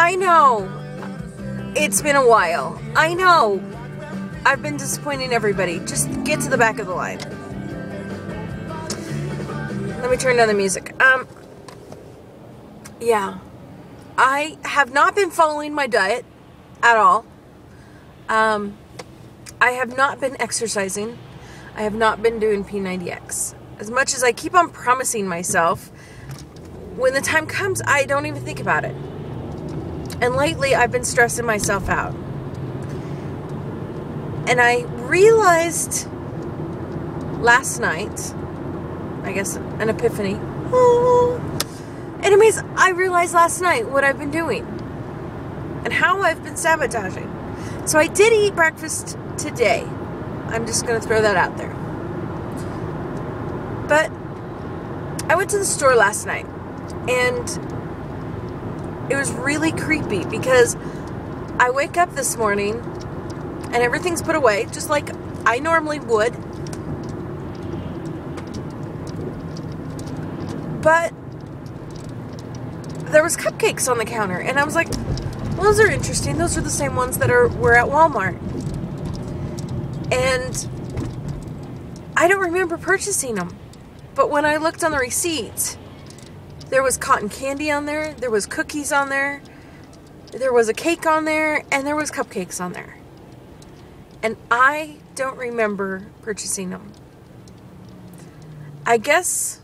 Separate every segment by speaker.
Speaker 1: I know. It's been a while. I know. I've been disappointing everybody. Just get to the back of the line. Let me turn down the music. Um, yeah. I have not been following my diet at all. Um, I have not been exercising. I have not been doing P90X. As much as I keep on promising myself, when the time comes, I don't even think about it. And lately, I've been stressing myself out. And I realized last night, I guess an epiphany. Ah. Anyways, I realized last night what I've been doing and how I've been sabotaging. So I did eat breakfast today. I'm just going to throw that out there. But I went to the store last night and it was really creepy because I wake up this morning and everything's put away just like I normally would. But there was cupcakes on the counter and I was like, well, those are interesting. Those are the same ones that are were at Walmart. And I don't remember purchasing them. But when I looked on the receipt, there was cotton candy on there, there was cookies on there, there was a cake on there, and there was cupcakes on there. And I don't remember purchasing them. I guess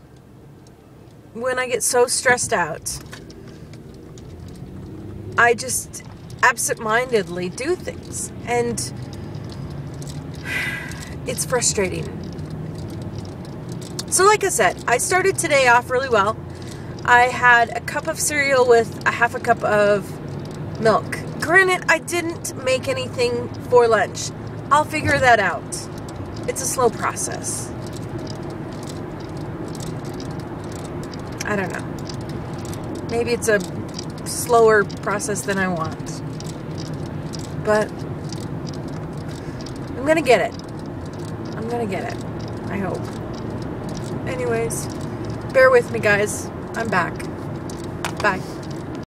Speaker 1: when I get so stressed out, I just absentmindedly do things. And it's frustrating. So, like I said, I started today off really well. I had a cup of cereal with a half a cup of milk. Granted, I didn't make anything for lunch. I'll figure that out. It's a slow process. I don't know. Maybe it's a slower process than I want. But I'm gonna get it. I'm gonna get it. I hope. Anyways, bear with me, guys. I'm back. Bye.